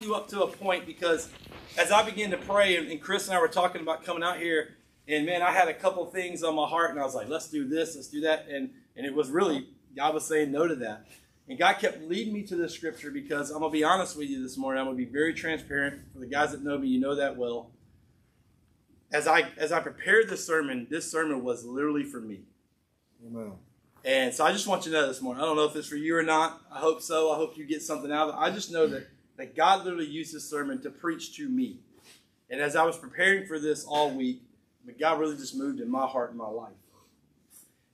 you up to a point because as I began to pray, and, Chris and I were talking about coming out here, and man, I had a couple things on my heart, and I was like, let's do this, let's do that, and and it was really God was saying no to that, and God kept leading me to this scripture because I'm gonna be honest with you this morning. I'm gonna be very transparent for the guys that know me. You know that well. As I as I prepared this sermon, this sermon was literally for me. Amen. And so I just want you to know this morning. I don't know if it's for you or not. I hope so. I hope you get something out of it. I just know that, that God literally used this sermon to preach to me. And as I was preparing for this all week, God really just moved in my heart and my life.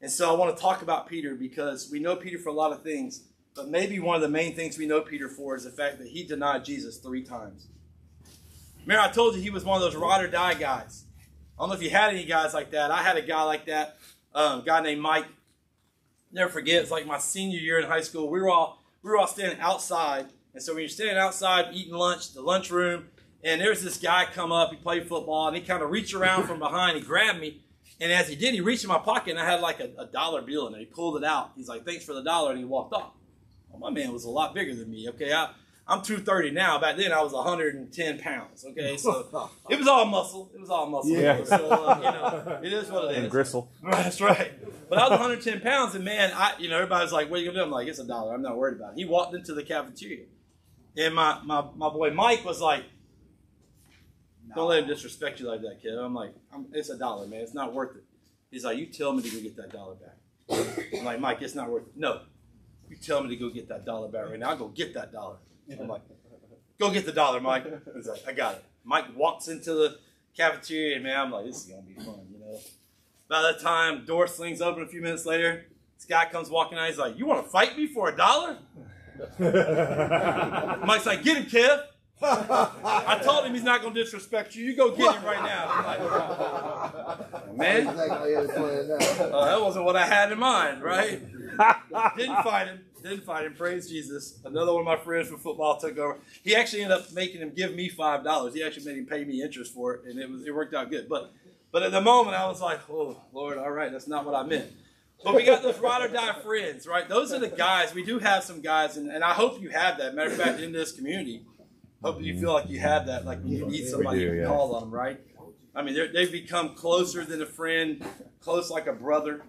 And so I want to talk about Peter because we know Peter for a lot of things, but maybe one of the main things we know Peter for is the fact that he denied Jesus three times. Remember, I told you he was one of those ride or die guys. I don't know if you had any guys like that. I had a guy like that, um, a guy named Mike never forget. It's like my senior year in high school. We were all we were all standing outside, and so when you're standing outside eating lunch, the lunchroom, and there's this guy come up. He played football, and he kind of reached around from behind. He grabbed me, and as he did, he reached in my pocket, and I had like a, a dollar bill in it. He pulled it out. He's like, "Thanks for the dollar," and he walked off. Well, my man was a lot bigger than me. Okay, I, I'm 230 now. Back then, I was 110 pounds. Okay, so it was all muscle. It was all muscle. Yeah. So uh, you know, it is what it is. and gristle. That's right. But I was 110 pounds, and man, I you know everybody's like, "What are you gonna do?" I'm like, "It's a dollar. I'm not worried about it." He walked into the cafeteria, and my my, my boy Mike was like, "Don't let him disrespect you like that, kid." I'm like, I'm, "It's a dollar, man. It's not worth it." He's like, "You tell me to go get that dollar back." I'm like, "Mike, it's not worth it." No, you tell me to go get that dollar back right now. I'll go get that dollar. I'm like, "Go get the dollar, Mike." He's like, "I got it." Mike walks into the cafeteria, and man, I'm like, "This is gonna be fun," you know. By the time, door slings open a few minutes later. This guy comes walking out. He's like, "You want to fight me for a dollar?" Mike's like, "Get him, Kev." I told him he's not going to disrespect you. You go get him right now. I'm like, man, Exactly how you had it planned out. uh, that wasn't what I had in mind, right? Didn't fight him. Didn't fight him. Praise Jesus. Another one of my friends from football took over. He actually ended up making him give me five dollars. He actually made him pay me interest for it, and it was it worked out good. But but at the moment, I was like, oh Lord, all right, that's not what I meant. But we got those ride or die friends, right? Those are the guys. We do have some guys, and, and I hope you have that. Matter of fact, in this community, hope you feel like you have that. Like when you need somebody, do, you yeah. call on them, right? I mean, they've become closer than a friend, close like a brother.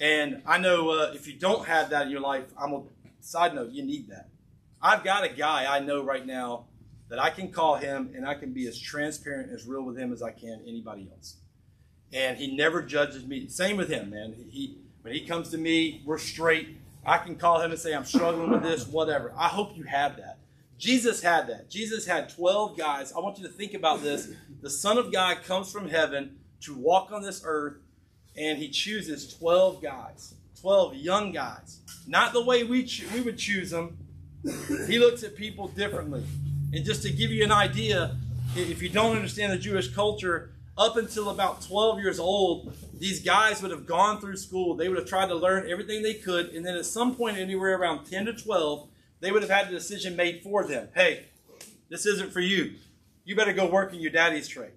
And I know uh, if you don't have that in your life, I'm a side note, you need that. I've got a guy I know right now that I can call him and I can be as transparent, as real with him as I can anybody else. And he never judges me. Same with him, man. He when he comes to me, we're straight. I can call him and say, I'm struggling with this, whatever. I hope you have that. Jesus had that. Jesus had 12 guys. I want you to think about this. The Son of God comes from heaven to walk on this earth, and he chooses 12 guys, 12 young guys. Not the way we, cho- we would choose them. He looks at people differently. And just to give you an idea, if you don't understand the Jewish culture, up until about 12 years old, these guys would have gone through school. They would have tried to learn everything they could. And then at some point, anywhere around 10 to 12, they would have had the decision made for them. Hey, this isn't for you. You better go work in your daddy's trade.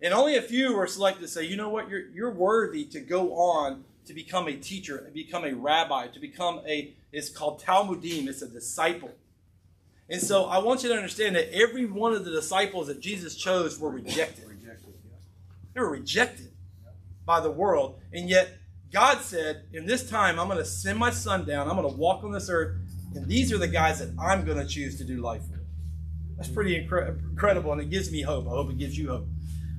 And only a few were selected to say, you know what, you're, you're worthy to go on to become a teacher, to become a rabbi, to become a, it's called talmidim, it's a disciple. And so I want you to understand that every one of the disciples that Jesus chose were rejected. They were rejected by the world. And yet God said, in this time, I'm going to send my son down. I'm going to walk on this earth. And these are the guys that I'm going to choose to do life with. That's pretty incre- incredible. And it gives me hope. I hope it gives you hope.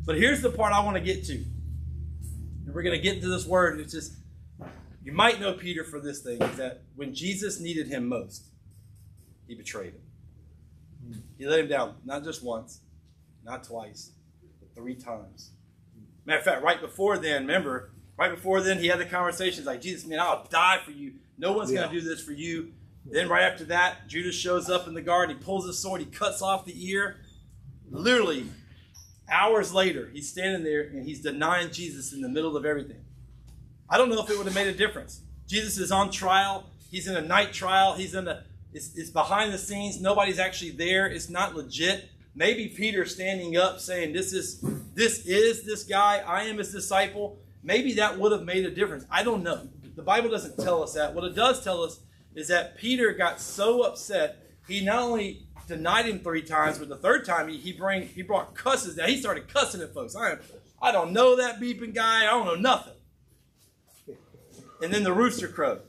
But here's the part I want to get to. And we're going to get into this word. And it's just, you might know Peter for this thing, is that when Jesus needed him most, he betrayed him. He let him down, not just once, not twice, but three times. Matter of fact, right before then, remember, right before then, he had the conversations like, Jesus, man, I'll die for you. No one's going to do this for you. Then, right after that, Judas shows up in the garden. He pulls his sword, he cuts off the ear. Literally, hours later, he's standing there and he's denying Jesus in the middle of everything. I don't know if it would have made a difference. Jesus is on trial. He's in a night trial. He's in a it's, it's behind the scenes. Nobody's actually there. It's not legit. Maybe Peter standing up saying, "This is this is this guy. I am his disciple." Maybe that would have made a difference. I don't know. The Bible doesn't tell us that. What it does tell us is that Peter got so upset, he not only denied him three times, but the third time he, he bring he brought cusses down. He started cussing at folks. I I don't know that beeping guy. I don't know nothing. And then the rooster crowed.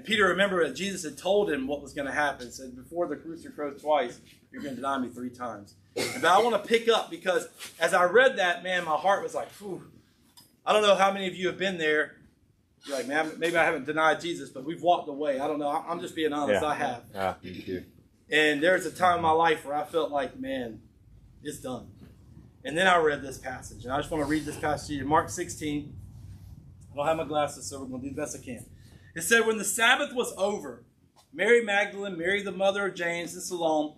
And Peter remembered that Jesus had told him what was going to happen. He said, Before the rooster crows twice, you're going to deny me three times. But I want to pick up because as I read that, man, my heart was like, Phew. I don't know how many of you have been there. You're like, man, maybe I haven't denied Jesus, but we've walked away. I don't know. I'm just being honest. Yeah. I have. Yeah. And there's a time in my life where I felt like, man, it's done. And then I read this passage, and I just want to read this passage to you. Mark 16. I don't have my glasses, so we're going to do the best I can. It said, When the Sabbath was over, Mary Magdalene, Mary the mother of James, and Salome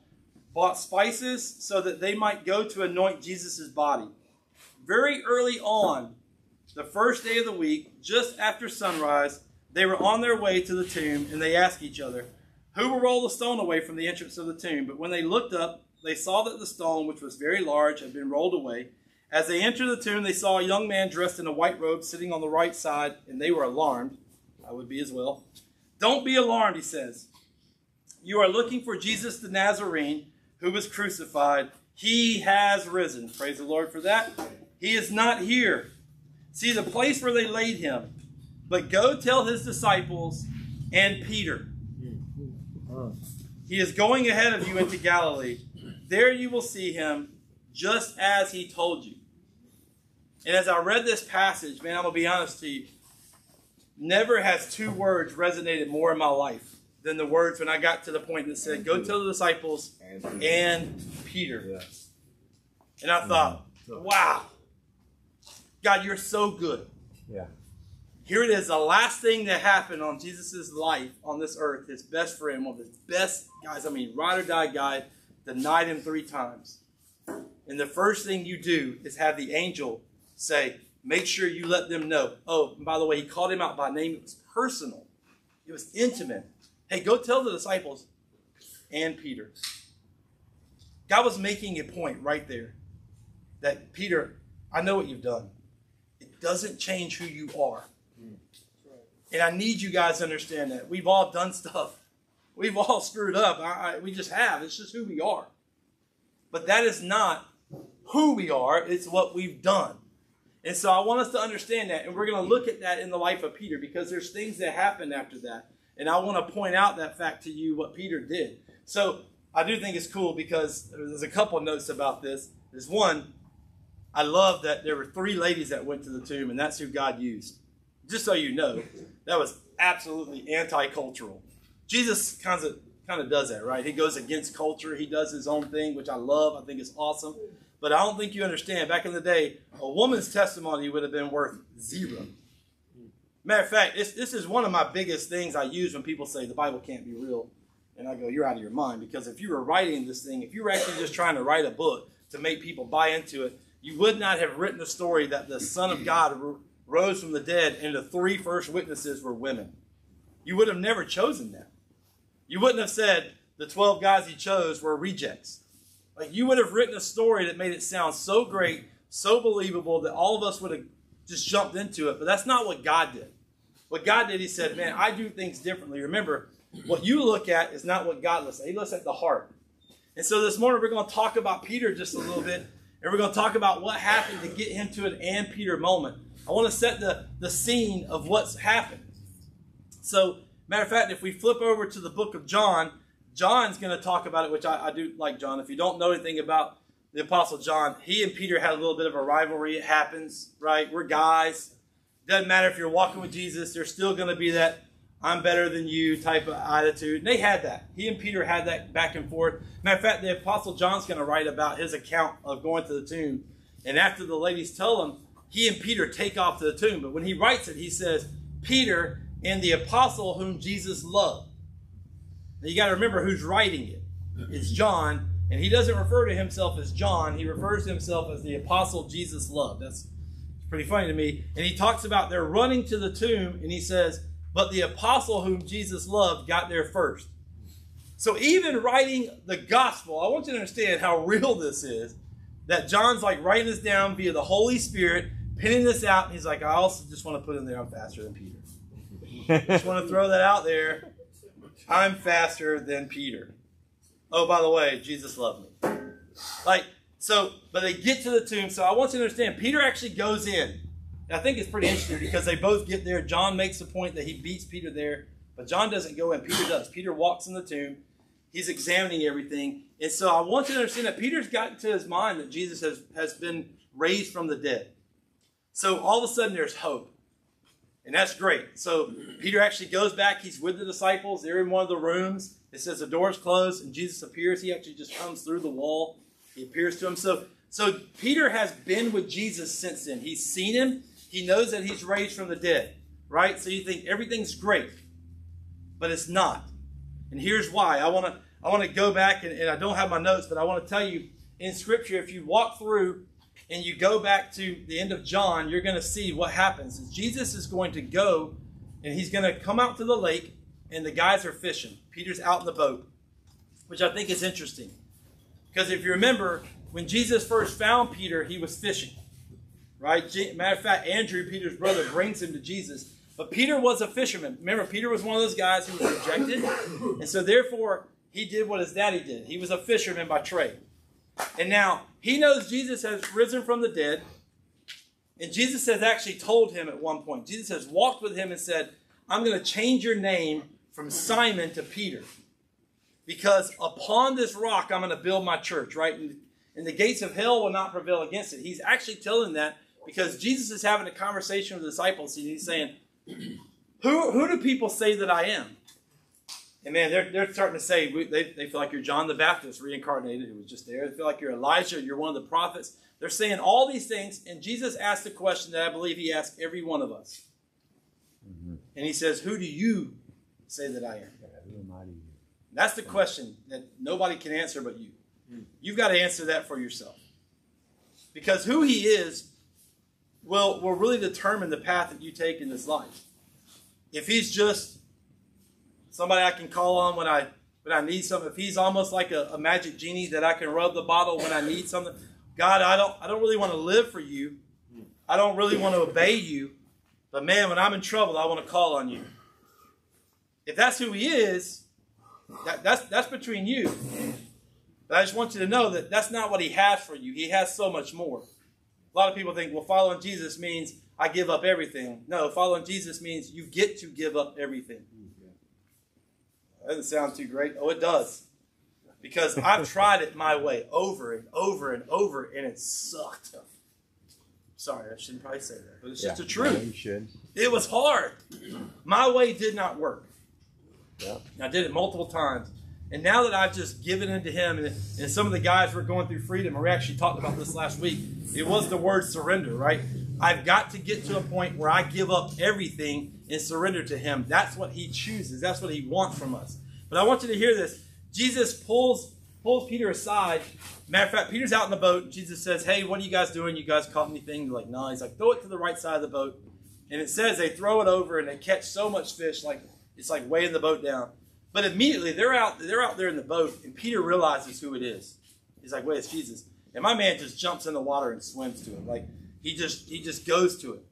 bought spices so that they might go to anoint Jesus' body. Very early on, the first day of the week, just after sunrise, they were on their way to the tomb, and they asked each other, Who will roll the stone away from the entrance of the tomb? But when they looked up, they saw that the stone, which was very large, had been rolled away. As they entered the tomb, they saw a young man dressed in a white robe sitting on the right side, and they were alarmed. I would be as well. Don't be alarmed, he says. You are looking for Jesus the Nazarene, who was crucified. He has risen. Praise the Lord for that. He is not here. See the place where they laid him. But go tell his disciples and Peter. He is going ahead of you into Galilee. There you will see him just as he told you. And as I read this passage, man, I'm going to be honest to you. Never has two words resonated more in my life than the words when I got to the point that said, Go tell the disciples and Peter. And I thought, wow, God, you're so good. Yeah. Here it is, the last thing that happened on Jesus' life on this earth. His best friend, one of his best guys, I mean, ride or die guy, denied him three times. And the first thing you do is have the angel say, make sure you let them know. Oh, by the way, he called him out by name. It was personal, it was intimate. Hey, go tell the disciples and Peter. God was making a point right there that Peter, I know what you've done. It doesn't change who you are. And I need you guys to understand that. We've all done stuff. We've all screwed up. I, I, we just have. It's just who we are. But that is not who we are, it's what we've done. And so I want us to understand that. And we're going to look at that in the life of Peter because there's things that happened after that. And I want to point out that fact to you, what Peter did. So I do think it's cool because there's a couple notes about this. There's one, I love that there were three ladies that went to the tomb, and that's who God used. Just so you know, that was absolutely anti-cultural. Jesus kind of kind of does that, right? He goes against culture. He does his own thing, which I love. I think it's awesome. But I don't think you understand. Back in the day, a woman's testimony would have been worth zero. Matter of fact, this, this is one of my biggest things I use when people say the Bible can't be real. And I go, you're out of your mind. Because if you were writing this thing, if you were actually just trying to write a book to make people buy into it, you would not have written a story that the Son of God rose from the dead and the three first witnesses were women. You would have never chosen that. You wouldn't have said the 12 guys he chose were rejects. Like you would have written a story that made it sound so great, so believable that all of us would have just jumped into it. But that's not what God did. What God did, He said, Man, I do things differently. Remember, what you look at is not what God looks at. He looks at the heart. And so this morning we're going to talk about Peter just a little bit. And we're going to talk about what happened to get him to an and Peter moment. I want to set the, the scene of what's happened. So, matter of fact, if we flip over to the book of John, John's going to talk about it, which I, I, do like John. If you don't know anything about the Apostle John, he and Peter had a little bit of a rivalry. It happens, right? We're guys. Doesn't matter if you're walking with Jesus, there's still going to be that I'm better than you type of attitude. And they had that. He and Peter had that back and forth. Matter of fact, the Apostle John's going to write about his account of going to the tomb. And after the ladies tell him, he and Peter take off to the tomb. But when he writes it, he says, Peter and the apostle whom Jesus loved. Now you got to remember who's writing it. It's John, and he doesn't refer to himself as John. He refers to himself as the apostle Jesus loved. That's pretty funny to me. And he talks about they're running to the tomb, and he says, but the apostle whom Jesus loved got there first. So even writing the gospel, I want you to understand how real this is. That John's like writing this down via the Holy Spirit, pinning this out, and he's like, I also just want to put in there I'm faster than Peter. just want to throw that out there. I'm faster than Peter. oh, by the way, Jesus loved me. Like, so, but they get to the tomb. So I want you to understand, Peter actually goes in. And I think it's pretty interesting because they both get there. John makes the point that he beats Peter there, but John doesn't go in. Peter does. Peter walks in the tomb. He's examining everything. And so I want you to understand that Peter's gotten to his mind that Jesus has, has been raised from the dead. So all of a sudden there's hope. And that's great. So Peter actually goes back. He's with the disciples. They're in one of the rooms. It says the door's closed and Jesus appears. He actually just comes through the wall. He appears to him. So, so Peter has been with Jesus since then. He's seen him. He knows that he's raised from the dead, right? So you think everything's great, but it's not. And here's why. I want to I want to go back and, and I don't have my notes, but I want to tell you in Scripture, if you walk through and you go back to the end of John, you're going to see what happens. Jesus is going to go and he's going to come out to the lake, and the guys are fishing. Peter's out in the boat, which I think is interesting. Because if you remember, when Jesus first found Peter, he was fishing. Right? Matter of fact, Andrew, Peter's brother, brings him to Jesus. But Peter was a fisherman. Remember, Peter was one of those guys who was rejected. And so, therefore, he did what his daddy did. He was a fisherman by trade. And now, he knows Jesus has risen from the dead. And Jesus has actually told him at one point, Jesus has walked with him and said, I'm going to change your name from Simon to Peter. Because upon this rock, I'm going to build my church, right? And, and the gates of hell will not prevail against it. He's actually telling that because Jesus is having a conversation with the disciples and he's saying, who, who do people say that I am? And man, they're, they're starting to say, they, they feel like you're John the Baptist reincarnated, who was just there. They feel like you're Elijah, you're one of the prophets. They're saying all these things, and Jesus asked the question that I believe he asked every one of us. Mm-hmm. And he says, Who do you say that I am? That's the question that nobody can answer but you. You've got to answer that for yourself. Because who he is will, will really determine the path that you take in this life. If he's just somebody I can call on when I when I need something, if he's almost like a, a magic genie that I can rub the bottle when I need something, God, I don't I don't really want to live for you. I don't really want to obey you. But man, when I'm in trouble, I want to call on you. If that's who he is, that, that's that's between you. But I just want you to know that that's not what he has for you. He has so much more. A lot of people think, well, following Jesus means I give up everything. No, following Jesus means you get to give up everything. That doesn't sound too great. Oh, it does. Because I've tried it my way over and over and over, and it sucked. Sorry, I shouldn't probably say that, but it's yeah, just the truth. Yeah, you should. It was hard. My way did not work. Yeah. I did it multiple times. And now that I've just given into Him, and, and some of the guys were going through freedom, and we actually talked about this last week, it was the word surrender, right? I've got to get to a point where I give up everything and surrender to Him. That's what He chooses. That's what He wants from us. But I want you to hear this. Jesus pulls pulls Peter aside. Matter of fact, Peter's out in the boat. Jesus says, "Hey, what are you guys doing? You guys caught anything?" They're like, "No." He's like, "Throw it to the right side of the boat." And it says they throw it over and they catch so much fish, like it's like weighing the boat down. But immediately they're out they're out there in the boat, and Peter realizes who it is. He's like, "Wait, it's Jesus." And my man just jumps in the water and swims to him. Like he just he just goes to it.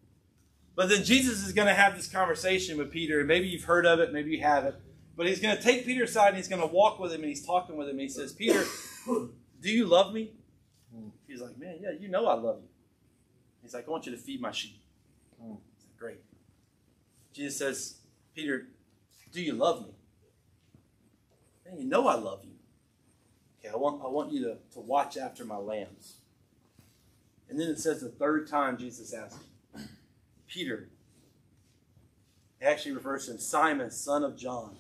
But then Jesus is going to have this conversation with Peter, and maybe you've heard of it, maybe you haven't. But he's going to take Peter aside and he's going to walk with him and he's talking with him. And he says, Peter, do you love me? He's like, man, yeah, you know I love you. He's like, I want you to feed my sheep. Like, Great. Jesus says, Peter, do you love me? Man, you know I love you. Okay, I want, I want you to, to watch after my lambs. And then it says the third time Jesus asked Peter, it actually refers to him, Simon, son of John.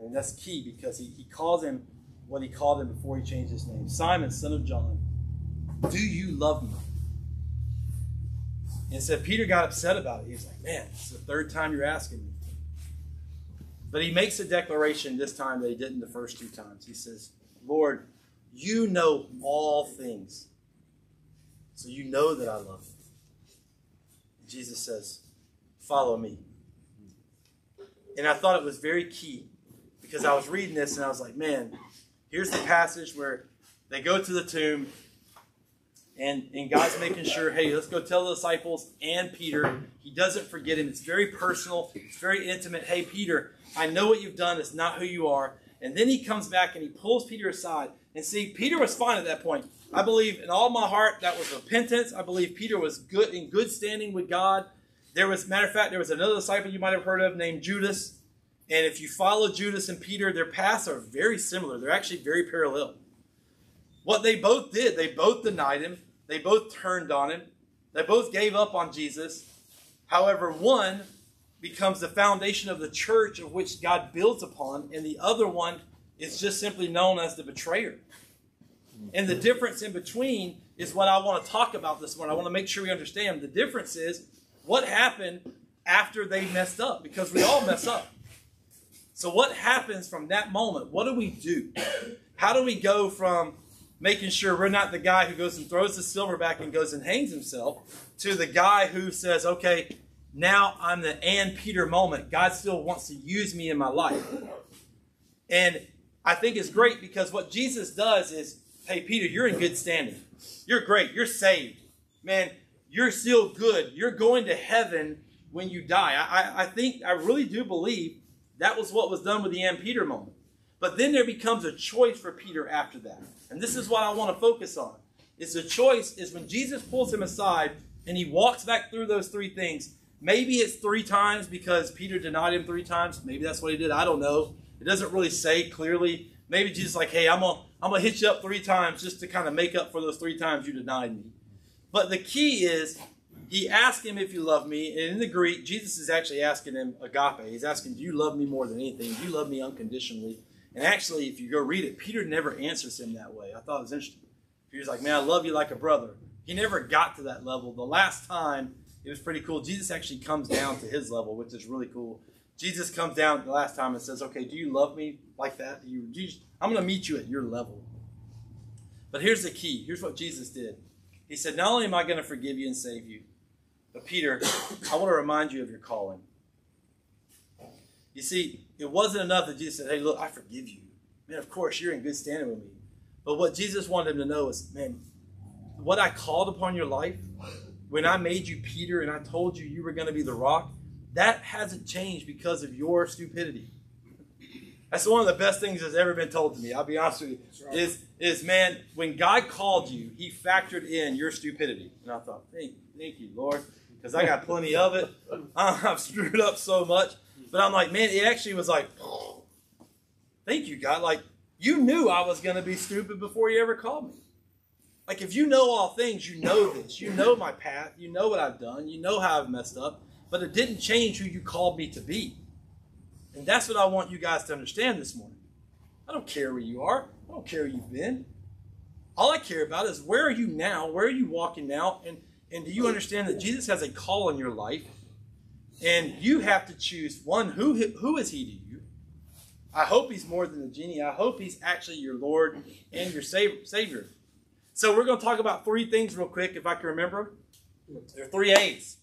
And that's key because he, he calls him what he called him before he changed his name Simon, son of John. Do you love me? And said Peter got upset about it. He's like, man, it's the third time you're asking me. But he makes a declaration this time that he didn't the first two times. He says, Lord, you know all things. So you know that I love you. Jesus says, Follow me. And I thought it was very key because I was reading this and I was like, man, here's the passage where they go to the tomb and, and God's making sure, hey, let's go tell the disciples and Peter. He doesn't forget him. It's very personal, it's very intimate. Hey, Peter, I know what you've done. It's not who you are. And then he comes back and he pulls Peter aside. And see, Peter was fine at that point. I believe in all my heart that was repentance. I believe Peter was good in good standing with God. There was, matter of fact, there was another disciple you might have heard of named Judas. And if you follow Judas and Peter, their paths are very similar. They're actually very parallel. What they both did, they both denied him. They both turned on him. They both gave up on Jesus. However, one becomes the foundation of the church of which God builds upon, and the other one is just simply known as the betrayer. And the difference in between is what I want to talk about this morning. I want to make sure we understand. The difference is what happened after they messed up, because we all mess up. So, what happens from that moment? What do we do? How do we go from making sure we're not the guy who goes and throws the silver back and goes and hangs himself to the guy who says, okay, now I'm the and Peter moment. God still wants to use me in my life. And I think is great because what Jesus does is, hey, Peter, you're in good standing. You're great. You're saved. Man, you're still good. You're going to heaven when you die. I, I think, I really do believe that was what was done with the and Peter moment. But then there becomes a choice for Peter after that. And this is what I want to focus on. It's a choice is when Jesus pulls him aside and he walks back through those three things. Maybe it's three times because Peter denied him three times. Maybe that's what he did. I don't know. It doesn't really say clearly. Maybe Jesus like, hey, I'm gonna I'm gonna hit you up three times just to kind of make up for those three times you denied me. But the key is he asked him if you love me. And in the Greek, Jesus is actually asking him agape. He's asking, Do you love me more than anything? Do you love me unconditionally? And actually, if you go read it, Peter never answers him that way. I thought it was interesting. Peter's like, Man, I love you like a brother. He never got to that level. The last time, it was pretty cool. Jesus actually comes down to his level, which is really cool. Jesus comes down the last time and says, Okay, do you love me like that? Do you, do you, I'm going to meet you at your level. But here's the key. Here's what Jesus did. He said, Not only am I going to forgive you and save you, but Peter, I want to remind you of your calling. You see, it wasn't enough that Jesus said, Hey, look, I forgive you. Man, of course, you're in good standing with me. But what Jesus wanted him to know is, man, what I called upon your life, when I made you Peter and I told you you were going to be the rock, that hasn't changed because of your stupidity. That's one of the best things that's ever been told to me. I'll be honest with you. Right. Is is man, when God called you, He factored in your stupidity, and I thought, thank, thank you, Lord, because I got plenty of it. I've screwed up so much, but I'm like, man, it actually was like, oh, thank you, God. Like you knew I was going to be stupid before you ever called me. Like if you know all things, you know this. You know my path. You know what I've done. You know how I've messed up. But it didn't change who you called me to be. And that's what I want you guys to understand this morning. I don't care where you are. I don't care where you've been. All I care about is where are you now? Where are you walking now? And and do you understand that Jesus has a call in your life? And you have to choose one, who who is he to you? I hope he's more than a genie. I hope he's actually your Lord and your Savior. So we're going to talk about three things real quick, if I can remember. There are three A's.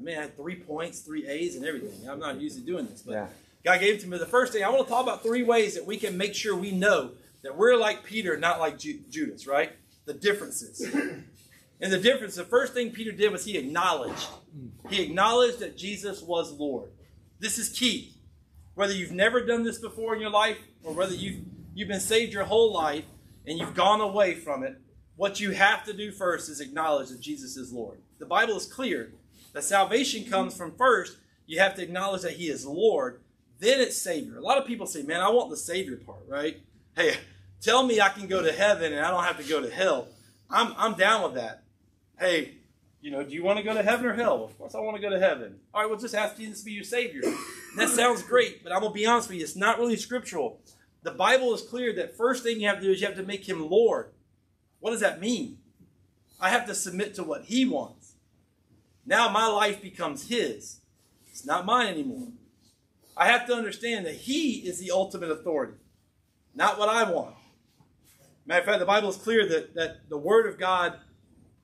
Man, I had three points, three A's, and everything. I'm not used to doing this, but yeah. God gave it to me. The first thing I want to talk about three ways that we can make sure we know that we're like Peter, not like Ju- Judas, right? The differences. and the difference, the first thing Peter did was he acknowledged. He acknowledged that Jesus was Lord. This is key. Whether you've never done this before in your life or whether you've, you've been saved your whole life and you've gone away from it, what you have to do first is acknowledge that Jesus is Lord. The Bible is clear that salvation comes from first, you have to acknowledge that He is Lord then it's Savior. A lot of people say, man, I want the Savior part, right? Hey, tell me I can go to heaven and I don't have to go to hell. I'm, I'm down with that. Hey, you know, do you want to go to heaven or hell? Of course I want to go to heaven. All right, well, just ask Jesus to be your Savior. that sounds great, but I'm going to be honest with you, it's not really scriptural. The Bible is clear that first thing you have to do is you have to make him Lord. What does that mean? I have to submit to what he wants. Now my life becomes his. It's not mine anymore. I have to understand that He is the ultimate authority, not what I want. Matter of fact, the Bible is clear that, that the Word of God,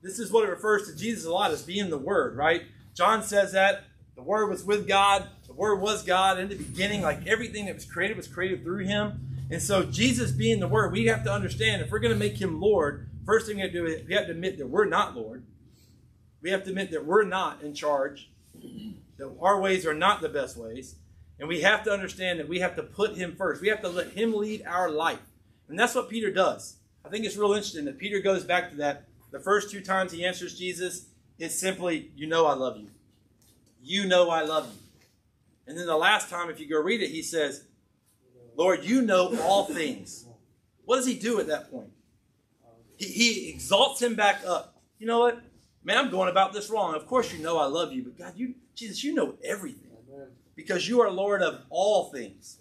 this is what it refers to Jesus a lot as being the Word, right? John says that the Word was with God, the Word was God in the beginning, like everything that was created was created through Him. And so, Jesus being the Word, we have to understand if we're going to make Him Lord, first thing we have to do is we have to admit that we're not Lord. We have to admit that we're not in charge, that our ways are not the best ways. And we have to understand that we have to put him first. We have to let him lead our life. And that's what Peter does. I think it's real interesting that Peter goes back to that. The first two times he answers Jesus, it's simply, You know I love you. You know I love you. And then the last time, if you go read it, he says, Lord, you know all things. What does he do at that point? He, he exalts him back up. You know what? Man, I'm going about this wrong. Of course, you know I love you, but God, you, Jesus, you know everything because you are Lord of all things.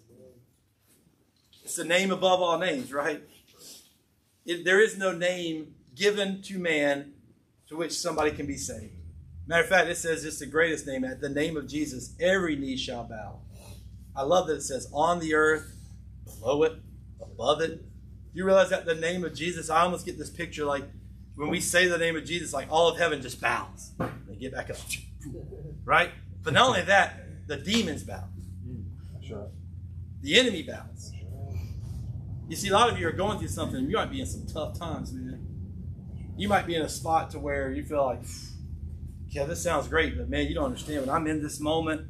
It's the name above all names, right? It, there is no name given to man to which somebody can be saved. Matter of fact, it says it's the greatest name. At the name of Jesus, every knee shall bow. I love that it says on the earth, below it, above it. You realize that the name of Jesus, I almost get this picture like when we say the name of Jesus, like all of heaven just bows. They get back up. Right? But not only that, the demons bow. The enemy bows. You see, a lot of you are going through something. You might be in some tough times, man. You might be in a spot to where you feel like, yeah, this sounds great, but man, you don't understand. When I'm in this moment,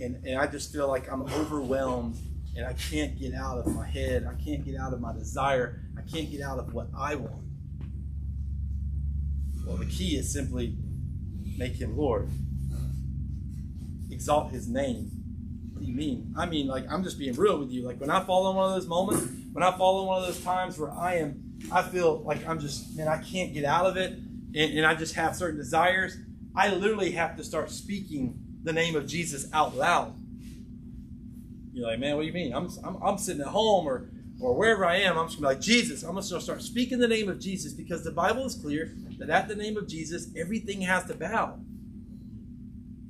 and, and I just feel like I'm overwhelmed and I can't get out of my head. I can't get out of my desire. I can't get out of what I want. Well, the key is simply make him Lord. Exalt his name. What do you mean? I mean, like, I'm just being real with you. Like, when I fall in one of those moments, when I fall in one of those times where I am, I feel like I'm just, man, I can't get out of it, and, and I just have certain desires, I literally have to start speaking the name of Jesus out loud. You're like, man, what do you mean? I'm, I'm, I'm sitting at home or, or wherever I am, I'm just to be like, Jesus. I'm to start speaking the name of Jesus because the Bible is clear that at the name of Jesus, everything has to bow.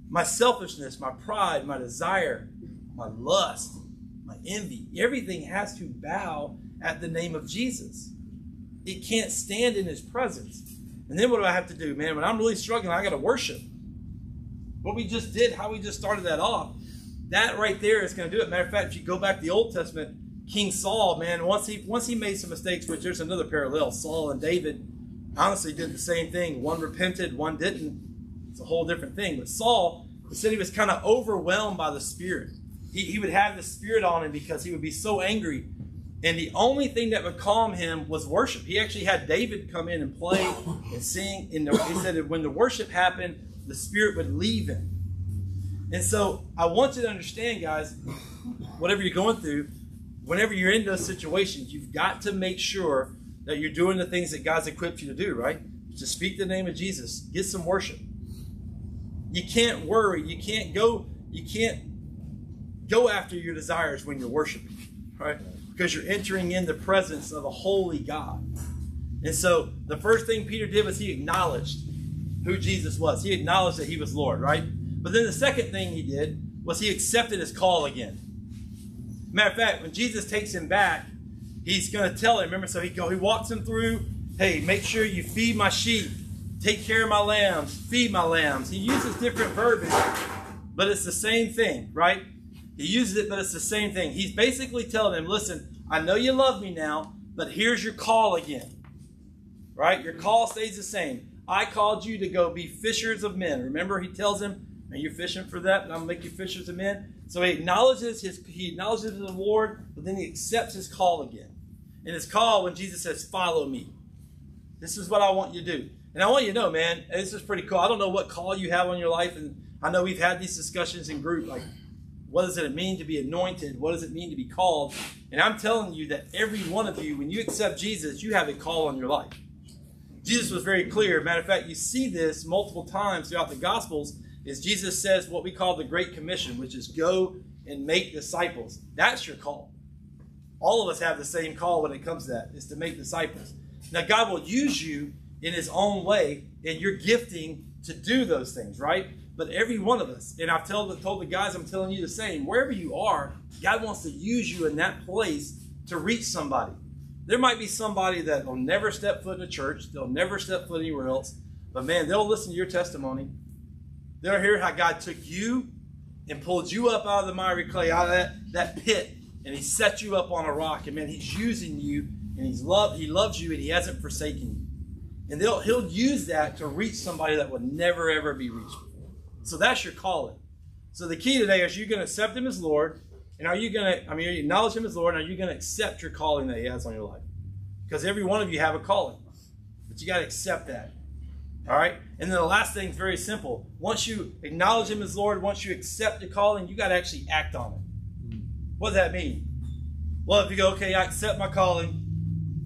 My selfishness, my pride, my desire, my lust, my envy, everything has to bow at the name of Jesus. It can't stand in his presence. And then what do I have to do, man? When I'm really struggling, I got to worship. What we just did, how we just started that off, that right there is to do it. Matter of fact, if you go back to the Old Testament, King Saul, man, once he once he made some mistakes, which there's another parallel. Saul and David honestly did the same thing. One repented, one didn't. It's a whole different thing. But Saul said he was kind of overwhelmed by the Spirit. He, he would have the Spirit on him because he would be so angry. And the only thing that would calm him was worship. He actually had David come in and play and sing. And he said that when the worship happened, the Spirit would leave him. And so I want you to understand, guys, whatever you're going through, whenever you're in those situations, you've got to make sure that you're doing the things that God's equipped you to do, right? To speak the name of Jesus, get some worship. You can't worry. You can't go. You can't go after your desires when you're worshiping, right? Because you're entering in the presence of a holy God. And so the first thing Peter did was he acknowledged who Jesus was. He acknowledged that he was Lord, right? But then the second thing he did was he accepted his call again. Matter of fact, when Jesus takes him back, he's going to tell him. Remember, so he go, he walks him through. Hey, make sure you feed my sheep, take care of my lambs, feed my lambs. He uses different verbiage, but it's the same thing, right? He uses it, but it's the same thing. He's basically telling him, listen, I know you love me now, but here's your call again. Right? Your call stays the same. I called you to go be fishers of men. Remember, he tells him, and you're fishing for that? And I'll make you fishers of men. So he acknowledges his he acknowledges the Lord, but then he accepts his call again. And his call when Jesus says, Follow me. This is what I want you to do. And I want you to know, man, this is pretty cool. I don't know what call you have on your life, and I know we've had these discussions in group, like what does it mean to be anointed? What does it mean to be called? And I'm telling you that every one of you, when you accept Jesus, you have a call on your life. Jesus was very clear. Matter of fact, you see this multiple times throughout the Gospels. Is Jesus says what we call the Great Commission, which is go and make disciples. That's your call. All of us have the same call when it comes to that, is to make disciples. Now, God will use you in His own way in your gifting to do those things, right? But every one of us, and I've told, told the guys, I'm telling you the same, wherever you are, God wants to use you in that place to reach somebody. There might be somebody that will never step foot in a church, they'll never step foot anywhere else, but man, they'll listen to your testimony. They'll hear how God took you and pulled you up out of the miry clay, out of that, that pit, and He set you up on a rock. And man, He's using you, and He's loved, He loves you, and He hasn't forsaken you. And they'll, He'll use that to reach somebody that would never ever be reached before. So that's your calling. So the key today is you're going to accept Him as Lord, and are you going to? I mean, you acknowledge Him as Lord, and are you going to accept your calling that He has on your life? Because every one of you have a calling, but you got to accept that. All right. And then the last thing is very simple. Once you acknowledge Him as Lord, once you accept the calling, you got to actually act on it. Hmm. What does that mean? Well, if you go, okay, I accept my calling,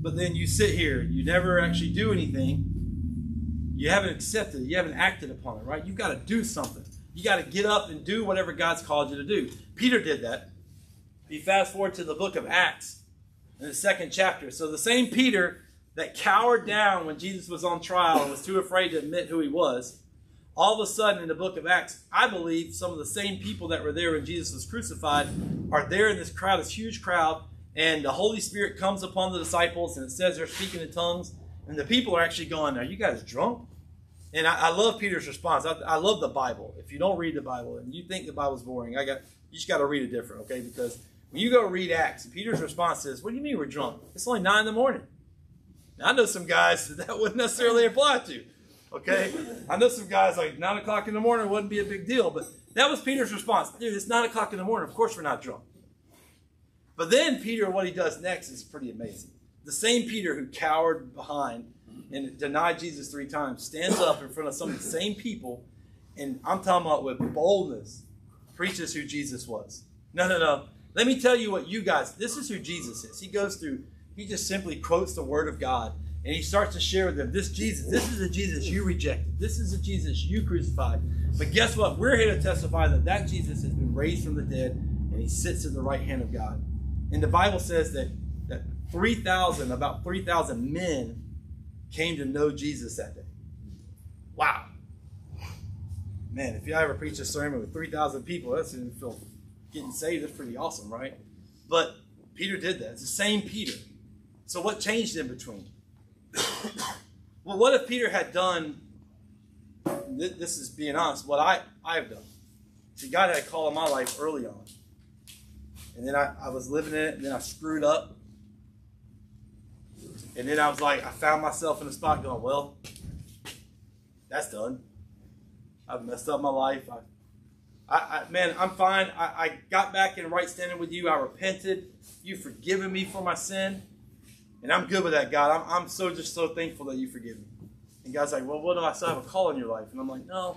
but then you sit here, you never actually do anything, you haven't accepted it, you haven't acted upon it, right? You've got to do something. You got to get up and do whatever God's called you to do. Peter did that. If you fast forward to the book of Acts, in the second chapter. So the same Peter that cowered down when Jesus was on trial and was too afraid to admit who he was, all of a sudden in the book of Acts, I believe some of the same people that were there when Jesus was crucified are there in this crowd, this huge crowd, and the Holy Spirit comes upon the disciples, and it says they're speaking in tongues, and the people are actually going, Are you guys drunk? And I, I love Peter's response. I, I, love the Bible. If you don't read the Bible and you think the Bible's boring, I got you just got to read it different, okay? Because when you go read Acts, Peter's response is, What do you mean we're drunk? It's only nine in the morning. I know some guys that, that wouldn't necessarily apply to. Okay? I know some guys like nine o'clock in the morning wouldn't be a big deal, but that was Peter's response. Dude, it's nine o'clock in the morning. Of course we're not drunk. But then Peter, what he does next is pretty amazing. The same Peter who cowered behind and denied Jesus three times stands up in front of some of the same people, and I'm talking about with boldness, preaches who Jesus was. No, no, no. Let me tell you what you guys, this is who Jesus is. He goes through, he just simply quotes the word of God and he starts to share with them this Jesus, this is the Jesus you rejected. This is the Jesus you crucified. But guess what? We're here to testify that that Jesus has been raised from the dead and he sits in the right hand of God. And the Bible says that, that 3,000, about 3,000 men came to know Jesus that day. Wow. Man, if you ever preach a sermon with 3,000 people, that's going to feel getting saved. That's pretty awesome, right? But Peter did that. It's the same Peter. So what changed in between? well, what if Peter had done, this is being honest, what I, I've done? See, God had a call in my life early on. And then I, I was living in it, and then I screwed up. And then I was like, I found myself in a spot going, well, that's done. I've messed up my life. I, I, I man, I'm fine. I, I got back in right standing with you. I repented. You've forgiven me for my sin. And I'm good with that, God. I'm, I'm so just so thankful that you forgive me. And God's like, well, what do I still have a call in your life? And I'm like, no,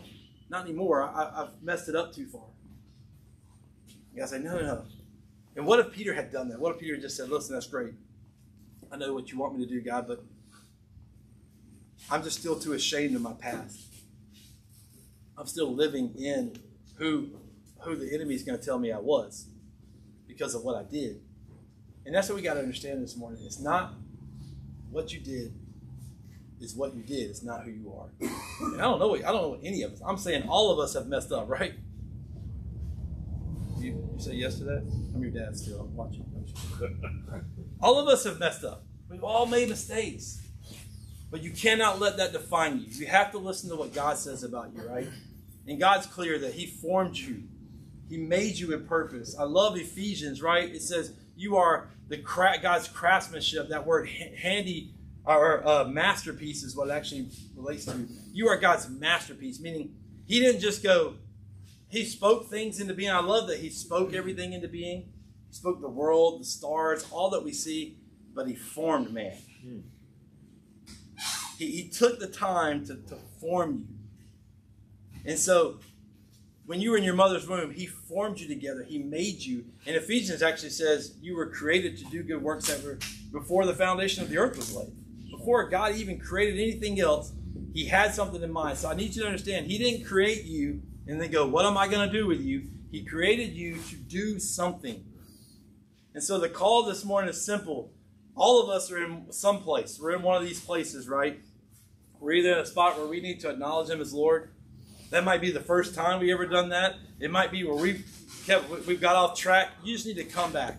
not anymore. I, have messed it up too far. And God's like, no, no, no. And what if Peter had done that? What if Peter just said, listen, that's great. I know what you want me to do, God, but I'm just still too ashamed of my past. I'm still living in who, who the enemy is going to tell me I was because of what I did. And that's what we got to understand this morning. It's not what you did, is what you did. It's not who you are. And I don't know. I don't know any of us. I'm saying all of us have messed up, right? You, you say yes to that? I'm your dad still. I'm watching. all of us have messed up. We've all made mistakes. But you cannot let that define you. You have to listen to what God says about you, right? And God's clear that He formed you. He made you in purpose. I love Ephesians, right? It says you are the God's craftsmanship. That word handy or uh, masterpiece is what it actually relates to. You are God's masterpiece, meaning He didn't just go. He spoke things into being. I love that He spoke everything into being. He spoke the world, the stars, all that we see, but He formed man. He, he took the time to, to form you. And so when you were in your mother's womb, He formed you together. He made you. And Ephesians actually says you were created to do good works that were before the foundation of the earth was laid. Before God even created anything else, He had something in mind. So I need you to understand He didn't create you and then go, What am I going to do with you? He created you to do something. And so the call this morning is simple. All of us are in some place. We're in one of these places, right? We're either in a spot where we need to acknowledge Him as Lord that might be the first time we ever done that. It might be where we've kept, we've got off track. You just need to come back.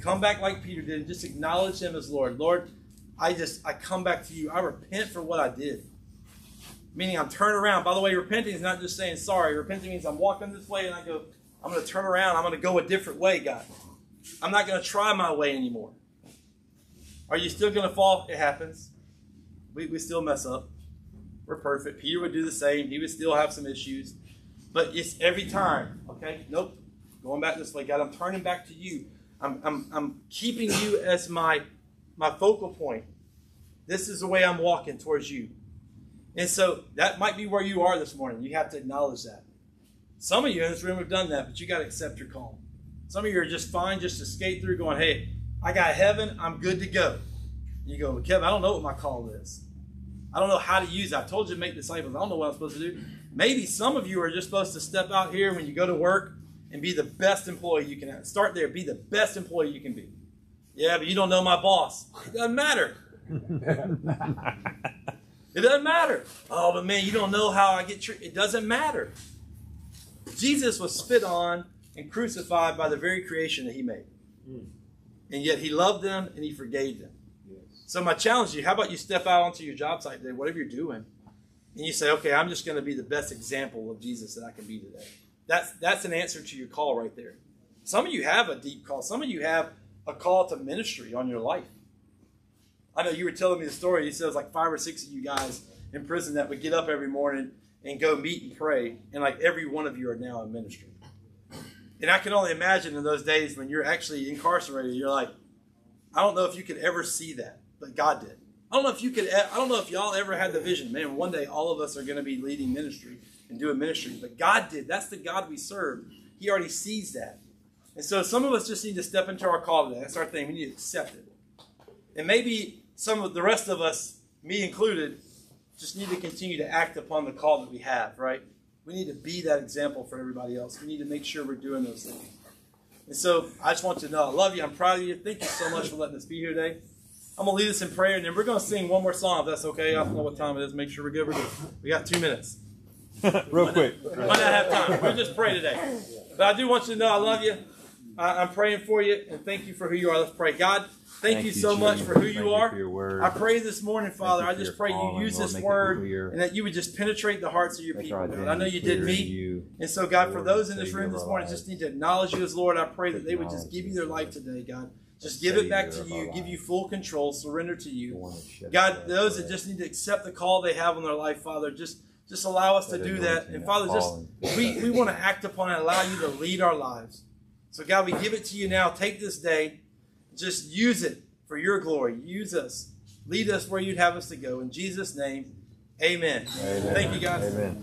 Come back like Peter did and just acknowledge him as Lord. Lord, I just, I come back to you. I repent for what I did. Meaning I'm turning around. By the way, repenting is not just saying sorry. Repenting means I'm walking this way and I go, I'm going to turn around. I'm going to go a different way, God. I'm not going to try my way anymore. Are you still going to fall? It happens. We, we still mess up. We're perfect. Peter would do the same. He would still have some issues. But it's every time. Okay, nope. Going back this way, God. I'm turning back to you. I'm, I'm, I'm keeping you as my my focal point. This is the way I'm walking towards you. And so that might be where you are this morning. You have to acknowledge that. Some of you in this room have done that, but you got to accept your call. Some of you are just fine just to skate through going, hey, I got heaven, I'm good to go. You go, Kevin, I don't know what my call is. I don't know how to use it. I told you to make disciples. I don't know what I'm supposed to do. Maybe some of you are just supposed to step out here when you go to work and be the best employee you can have. Start there. Be the best employee you can be. Yeah, but you don't know my boss. It doesn't matter. it doesn't matter. Oh, but man, you don't know how I get treated. It doesn't matter. Jesus was spit on and crucified by the very creation that he made. Hmm. And yet he loved them and he forgave them. So my challenge to you, how about you step out onto your job site today, whatever you're doing, and you say, okay, I'm just going to be the best example of Jesus that I can be today. That's that's an answer to your call right there. Some of you have a deep call. Some of you have a call to ministry on your life. I know you were telling me the story. You said it was like five or six of you guys in prison that would get up every morning and go meet and pray, and like every one of you are now in ministry. And I can only imagine in those days when you're actually incarcerated, you're like, I don't know if you could ever see that, but God did. I don't know if you could. I don't know if y'all ever had the vision, man. One day all of us are going to be leading ministry and doing ministry, but God did. That's the God we serve. He already sees that, and so some of us just need to step into our call today. That's our thing. We need to accept it, and maybe some of the rest of us, me included, just need to continue to act upon the call that we have. Right? We need to be that example for everybody else. We need to make sure we're doing those things. And so I just want to know I love you. I'm proud of you. Thank you so much for letting us be here today. I'm to lead us in prayer, and then we're going to sing one more song if that's okay. I don't know what time it is. Make sure we're good. We're good. We got two minutes. Real quick. Might not have time. We'll just pray today. But I do want you to know I love you. I, I'm praying for you, and thank you for who you are. Let's pray. God, thank, Thank you you, so much for who you you are. word. I pray this morning, Father, I just pray you use Lord. this word and that you would just penetrate the hearts of your Make people. I know you did me. You. And so, God, for those in this room this morning, just need to acknowledge you as Lord. I pray that they would just give you their life today, God. Just give it back to you, give you full control, surrender to you. one that shed God, those that just need to accept the call they have on their life, Father, just just allow us to do that. And Father, just we, we want to act upon it, allow you to lead our lives. So God, we give it to you now. Take this day, just use it for your glory. Use us. Lead us where you'd have us to go. In Jesus' name, amen. Amen. Thank you, guys. Amen.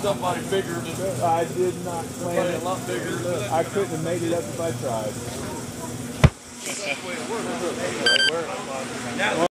Somebody bigger than I did not plan somebody a it. lot bigger. I couldn't have made it up if I tried. That's the way it works.